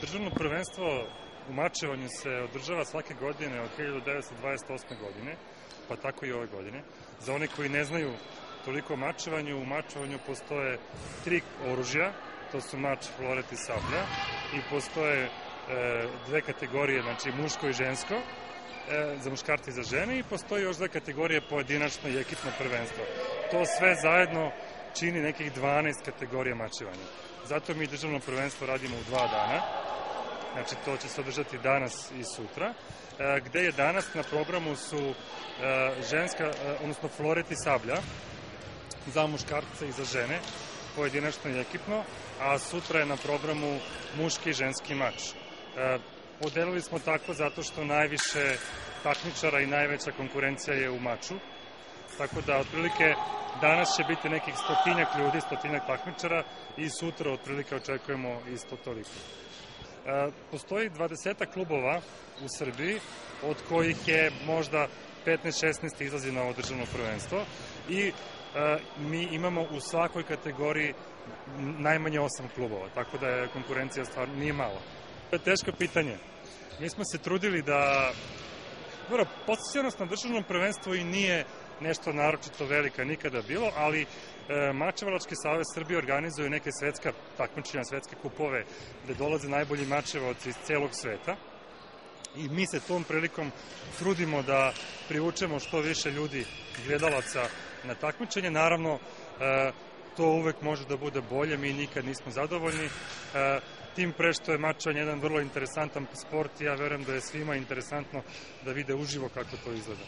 Državno prvenstvo u mačevanju se održava svake godine od 1928. godine, pa tako i ove godine. Za one koji ne znaju toliko o mačevanju, u mačevanju postoje tri oružja, to su mač, floret i sablja, i postoje e, dve kategorije, znači muško i žensko, e, za muškarce i za žene, i postoji još dve kategorije pojedinačno i ekipno prvenstvo. To sve zajedno čini nekih 12 kategorija mačevanja. Zato mi državno prvenstvo radimo u dva dana, znači to će se održati danas i sutra, e, gde je danas? Na programu su e, ženska, e, odnosno floret i sablja, za muškarce i za žene, pojedinačno i ekipno, a sutra je na programu muški i ženski mač. Podelili smo tako zato što najviše takmičara i najveća konkurencija je u maču, tako da otprilike danas će biti nekih stotinjak ljudi, stotinjak takmičara i sutra otprilike očekujemo isto toliko. E, postoji 20 klubova u Srbiji, od kojih je možda 15-16 izlazi na ovo državno prvenstvo i e, mi imamo u svakoj kategoriji najmanje 8 klubova, tako da je konkurencija stvarno nije mala. To je teško pitanje. Mi smo se trudili da Dobro, posjećenost na državnom prvenstvu i nije nešto naročito velika nikada bilo, ali e, Mačevalački savez Srbije organizuje neke svetska takmičenja, svetske kupove, gde dolaze najbolji mačevalci iz celog sveta i mi se tom prilikom trudimo da privučemo što više ljudi gledalaca na takmičenje. Naravno, e, to uvek može da bude bolje, mi nikad nismo zadovoljni. E, tim pre što je mačan jedan vrlo interesantan sport ja verujem da je svima interesantno da vide uživo kako to izgleda.